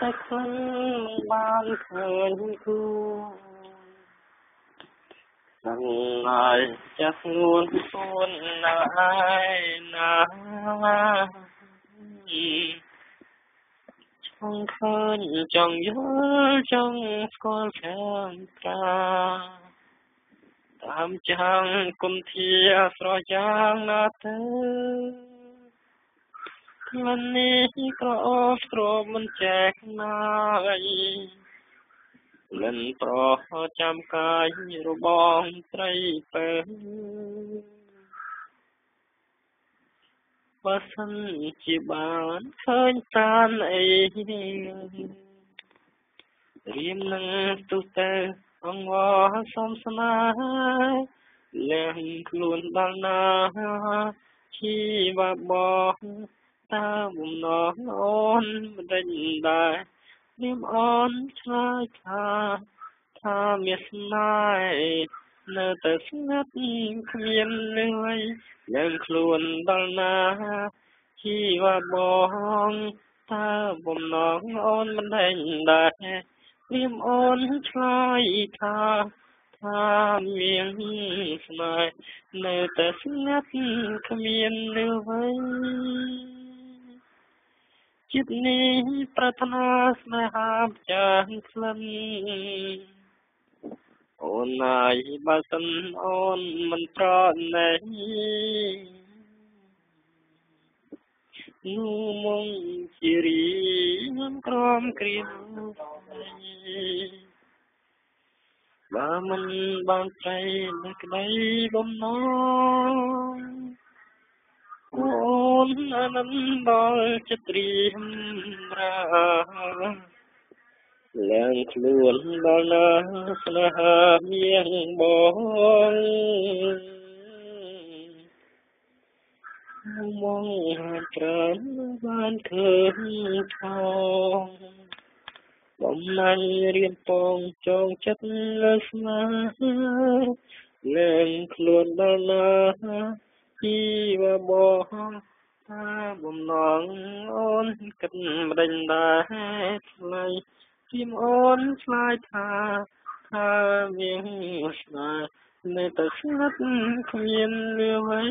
តែខ្លាំងបានឃើញគូទាំងហើយចាស់ខ្លួនខ្លួនណាយណាចង់ឃើញចង់យល់ចង់ស្គាល់ខាងកាតាមចាំងគុំធាស្រយ៉ាងណាទៅ ក្លិននេះក្រអូបក្រមមិនចែកណាយលិនប្រចាំកាយរបងត្រីពើបើសិនជាបានឃើញតានអីរៀមនឹងទុទៅអង្វរសុំស្នេហ៍លះខ្លួនដល់ណាជីវបង តាបំណងអូនមិនដេញដែរនាមអូនឆ្លើយថាថាមានស្នេហ៍នៅតែស្ងាត់គ្មានលឿយនឹងខ្លួនដល់ណាជីវបងតាបំណងអូនមិនដេញដែរនាមអូនឆ្លើយថាថាមានស្នេហ៍នៅតែស្ងាត់គ្មានលឿយ ចិត្តនេះប្រាថ្នាស្នេហាចាស់ក្លិនអូនណាយបើសិនអូនមិនប្រណេះនោះមកជារីខ្ញុំក្រំគ្រៀមបើមិនបានใจនៅក្តីបំណងអូ នអានន្ទដល់ចិត្តត្រៀមរាឡើងខ្លួនដល់ណាស្នេហាមៀងបងមកហាប្រានបានឃើញថងបំណាញ់រៀនពងចងចិត្តលើស្នេហាឡើងខ្លួនដល់ណាជីវបង ថាបំណងអូនគិតម្ដេចដែរថ្លៃជាអូនឆ្លើយថាថាមានស្នេហ៍នៅតែស្ងាត់គ្មានលឿអ្វី